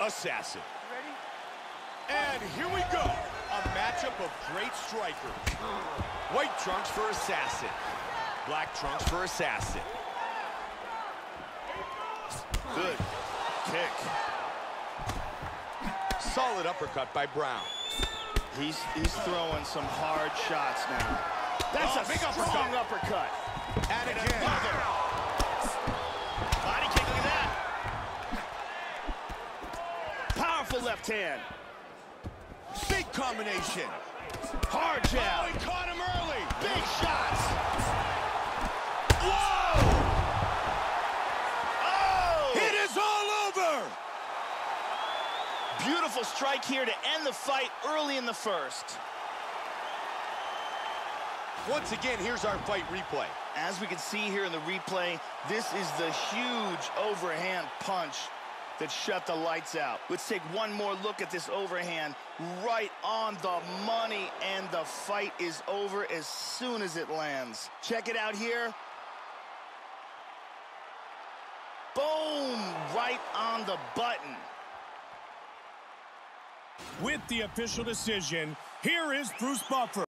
Assassin. And here we go. A matchup of great strikers. White trunks for Assassin. Black trunks for Assassin. Good kick. Solid uppercut by Brown. He's, he's throwing some hard shots now. That's Oh, a big strong uppercut. uppercut. And again. Powerful left hand. Big combination. Hard Oh, jab. he caught him early. Big shots. Whoa! Oh! It is all over! Beautiful strike here to end the fight early in the first. Once again, here's our fight replay. As we can see here in the replay, this is the huge overhand punch that shut the lights out. Let's take one more look at this overhand right on the money, and the fight is over as soon as it lands. Check it out here. Boom! Right on the button. With the official decision, here is Bruce Buffer.